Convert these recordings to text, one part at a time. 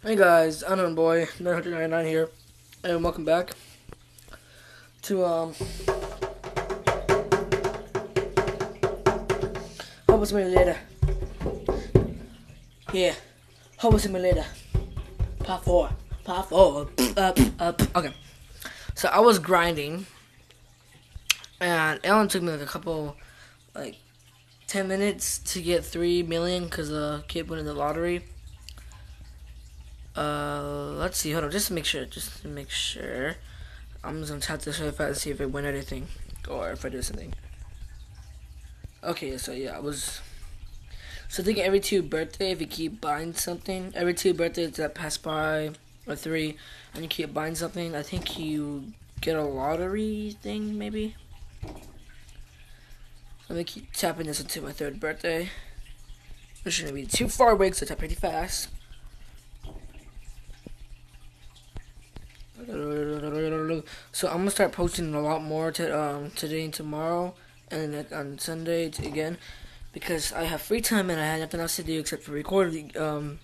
Hey guys, Unknown Boy 999 here, and welcome back to um. Hobo Simulator. Yeah, Hobo Simulator. Part four. Part four. Up, up. Okay, so I was grinding, and Ellen took me like a couple, like, ten minutes to get three million because the kid won in the lottery. Uh, let's see. Hold on, just to make sure. Just to make sure. I'm just gonna tap this really fast and see if it went anything or if I did something. Okay, so yeah, I was. So I think every two birthday, if you keep buying something, every two birthdays that pass by or three, and you keep buying something, I think you get a lottery thing maybe. Let me keep tapping this until my third birthday. It shouldn't be too far away so tap pretty fast. So I'm gonna start posting a lot more to um, today and tomorrow, and then on Sunday again, because I have free time and I have nothing else to do except for record um,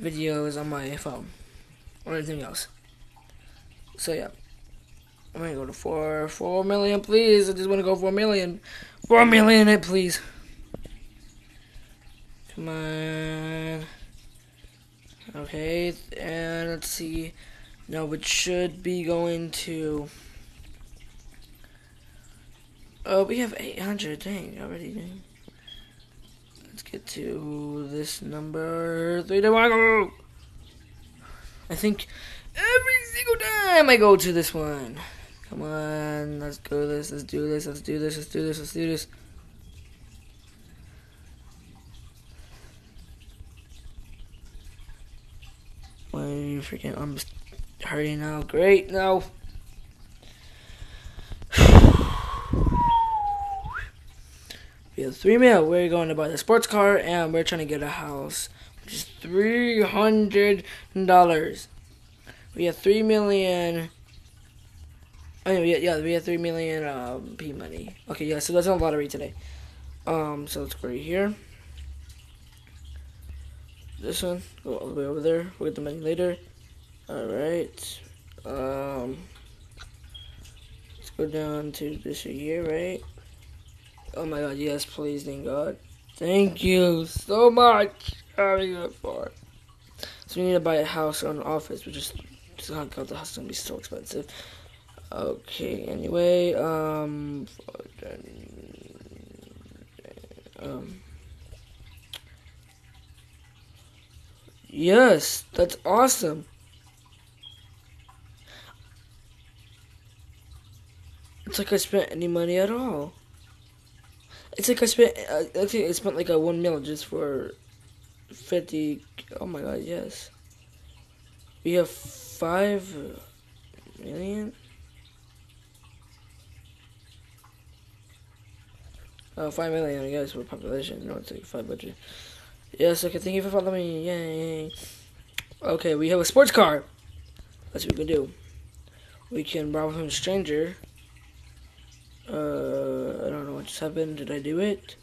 videos on my phone or anything else. So yeah, I'm gonna go to four four million, please. I just want to go four million, four million, it please. Come on. Okay, and let's see. No, it should be going to. Oh, we have 800. Dang, already. Dang. Let's get to this number. Three. I think every single time I go to this one. Come on, let's go this. Let's do this. Let's do this. Let's do this. Let's do this. Why freaking? I'm hurting now. Great. No. We have three mil. We're going to buy the sports car, and we're trying to get a house, which is three hundred dollars. We have three million. Oh yeah, yeah, we have three million um, P money. Okay, yeah, so that's on lottery today. Um, so let's go right here. This one, go all the way over there. We'll get the money later. All right. Um, let's go down to this here, right? Oh my God! Yes, please, thank God. Thank you so much. Having it for. So we need to buy a house or an office, which is just oh God, the house is gonna be so expensive. Okay. Anyway, um, um. Yes, that's awesome. It's like I spent any money at all. It's like I spent. Uh, I think I spent like a one just for fifty. Oh my god! Yes. We have five million. Oh, five million, I guess, for population. No, it's like five budget. Yes, okay, thank you for following me. Yay. Okay, we have a sports car. That's what we can do. We can rob from a stranger. Uh, I don't know what just happened. Did I do it?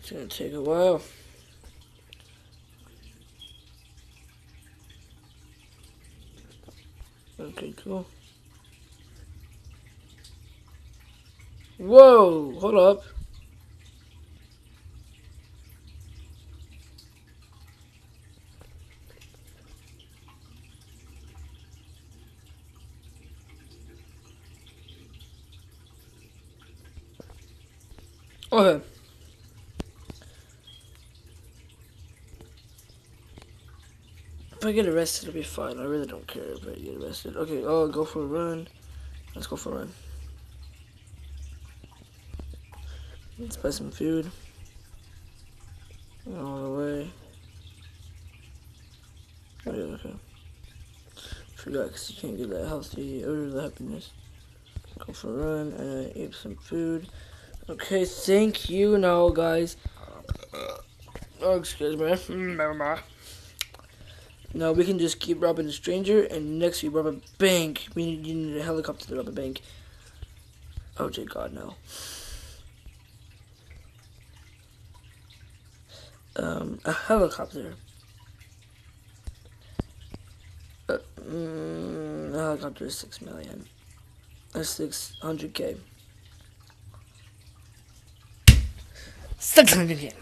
It's gonna take a while. Okay, cool. Whoa, hold up. Okay. If I get arrested, it'll be fine. I really don't care if I get arrested. Okay, oh, go for a run. Let's go for a run. Let's buy some food. All the way. Oh, yeah, okay. Forgot because you can't get that healthy or the happiness. Go for a run and eat some food. Okay, thank you now, guys. Oh, excuse me. No, we can just keep robbing the stranger, and next we rob a bank. We need, you need a helicopter to rob a bank. Oh, dear God, no. Um, a helicopter. Uh, mm, a helicopter is six million. That's six hundred k. Six hundred k.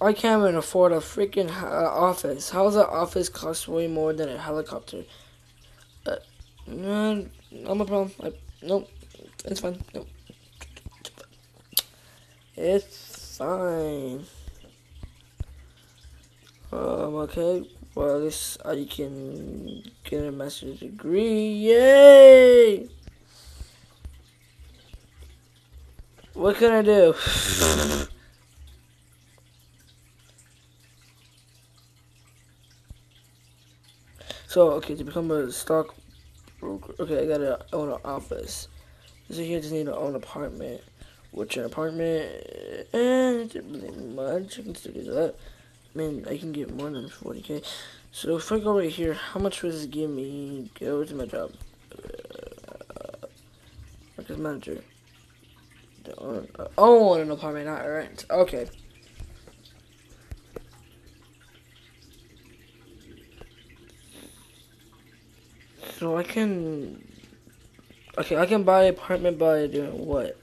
I can't even afford a freaking uh, office. How's an office cost way more than a helicopter? Uh, no, not my problem. I, nope, it's fine. Nope. It's fine. Um, okay. Well, at least I can get a master's degree. Yay! What can I do? So, okay, to become a stock broker, okay, I gotta own an office. So here, I just need to own an apartment. Which an apartment, and eh, really much. I can still do that. I mean, I can get more than 40k. So if I go right here, how much does this give me? Go to my job. Uh, workers manager. Uh, own an apartment, not rent. Okay. So I can... Okay, I can buy an apartment by doing what?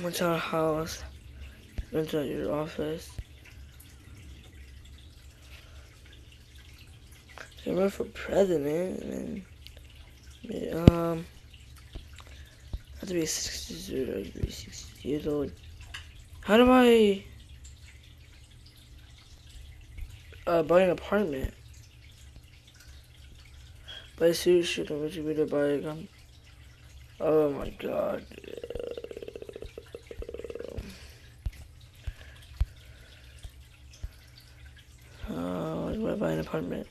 What's our house? Rent out your office. Can run for president and um I have to be 60, 60 years old. How do I uh, buy an apartment. Buy a suit, shit, to buy a gun. Oh my god. Oh, I want to buy an apartment.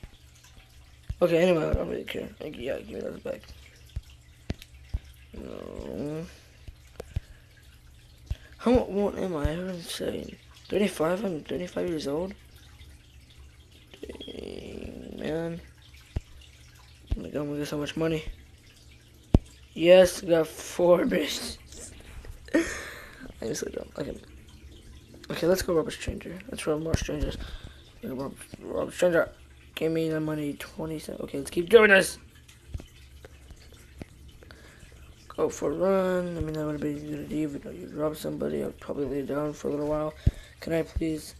Okay, anyway, I don't really care. Yeah, give me those back. No. How old am I? I'm saying 35? I'm 35 years old? Man. Oh my god, I'm gonna get so much money. Yes, got four bitches. I'm so dumb. Okay. Okay, let's go rob a stranger. Let's rob more strangers. Rob, rob a stranger. Give me the money, 20 cents. Okay, let's keep doing this. Go for a run. I mean, that would be a good idea. If you rob somebody, I'll probably lay down for a little while. Can I please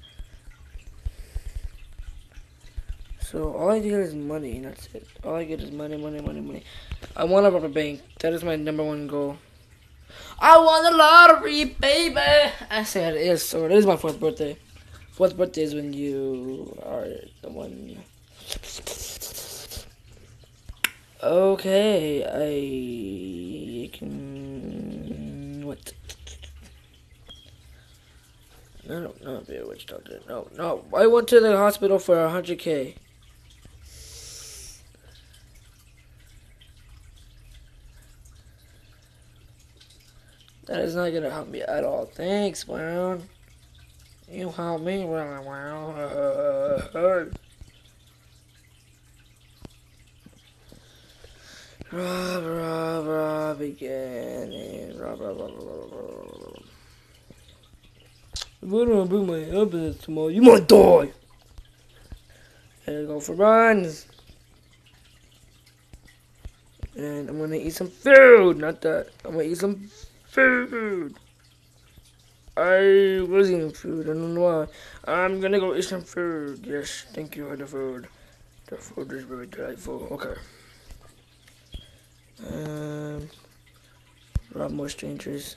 So all I get is money, and that's it. All I get is money, money, money, money. I want a bank. That is my number one goal. I won the lottery, baby. I said it is. So it is my fourth birthday. Fourth birthday is when you are the one. Okay, I can. What? No, no, no, be a witch doctor. No, no. I went to the hospital for 100k. That is not gonna help me at all. Thanks, Brown. You help me, Brown. Brown. Rob, rob, rob again. And rob, rob, rob, rob, rob. If I don't bring my evidence tomorrow, you might die. And go for runs. And I'm gonna eat some food. Not that. I'm gonna eat some food. I was eating food. I don't know why. I'm gonna go eat some food. Yes, thank you for the food. The food is very delightful. Okay. Um, a lot more strangers.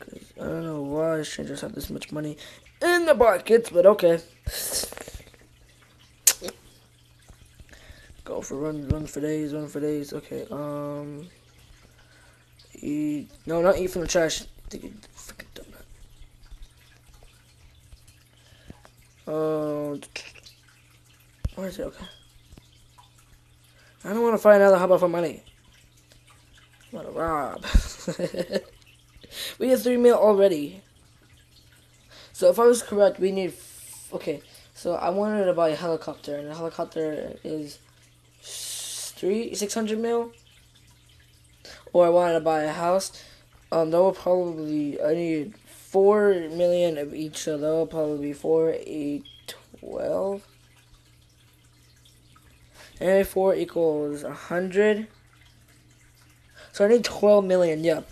Cause I don't know why strangers have this much money in the pockets, but okay. Go for run, run for days, run for days. Okay. Um. No, not eat from the trash. Oh. Where is it? Okay. I don't want to find another about for money. I want to rob. We have three mil already. So if I was correct, we need. okay, so I wanted to buy a helicopter, and a helicopter is three six hundred mil. Or I wanted to buy a house. Um, that will probably I need four million of each, so that will probably be four, eight, twelve. And four equals a hundred. So I need twelve million. Yep.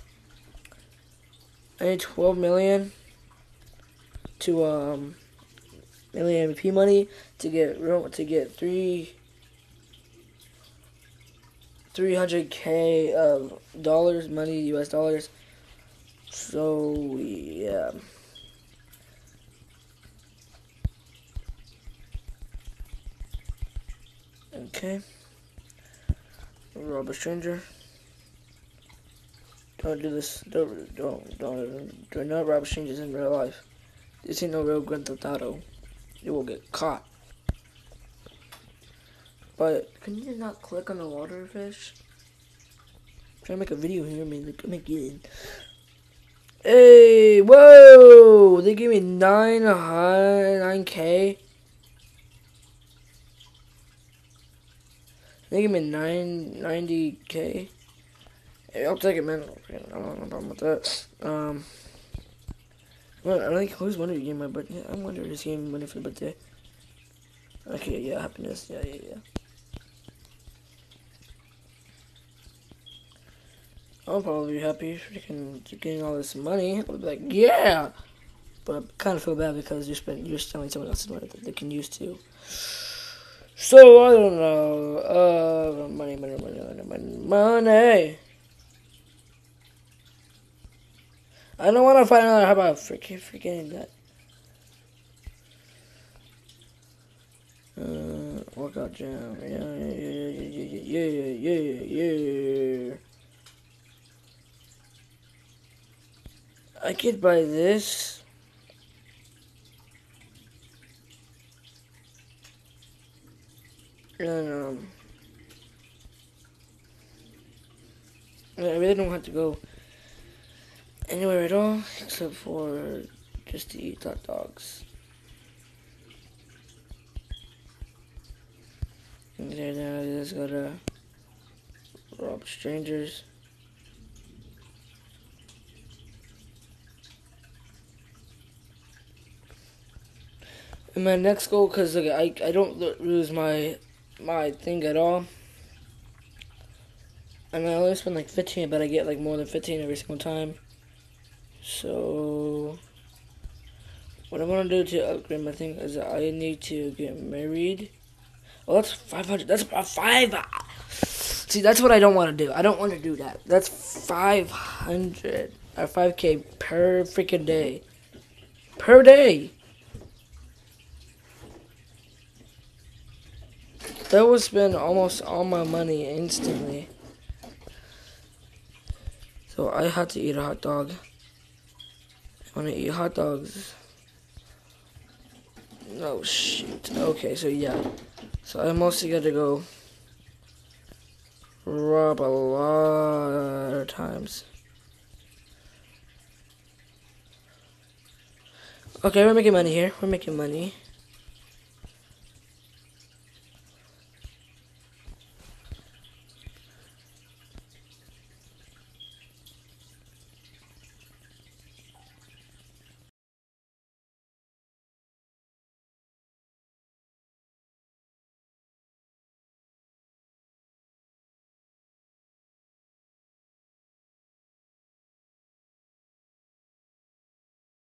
I need twelve million to um million MVP money to get room to get three 300k of um, dollars, money, US dollars. So, yeah. Okay. Rob a stranger. Don't do this. Don't, don't, don't, do not rob strangers in real life. This ain't no real Grand Theft Auto. You will get caught. But can you not click on the water fish? I'm trying to make a video here, man. Like, make it. Hey, whoa! They gave me nine nine k. They gave me nine ninety k. Hey, I'll take it, man. I don't problem with that. Um, well, I think who's wondering to get my birthday. I'm wondering this game money for the birthday. Okay, yeah, happiness. Yeah, yeah, yeah. I'll probably be happy freaking getting all this money. I'll be like, yeah. But I kind of feel bad because you're spending, you're stealing someone else's money that they can use too. So I don't know. Uh, money, money, money, money, money, money. I don't want to find out how about freaking freaking that. Uh, workout gym. Yeah, yeah, yeah, yeah, yeah, yeah, yeah, yeah, I could buy this. And, um, I really don't have to go anywhere at all except for just to eat hot dogs. And then I just gotta rob strangers. And my next goal, cause like, I I don't lose my my thing at all. I mean, I only spend like 15, but I get like more than 15 every single time. So, what I'm gonna do to upgrade my thing is I need to get married. Oh, that's 500. That's about five. Ah, see, that's what I don't want to do. I don't want to do that. That's 500 or uh, 5k per freaking day. Per day. That would spend almost all my money instantly. So I had to eat a hot dog. To eat hot dogs. Oh, shoot. Okay, so yeah. So I mostly got to go rob a lot of times. Okay, we're making money here. We're making money.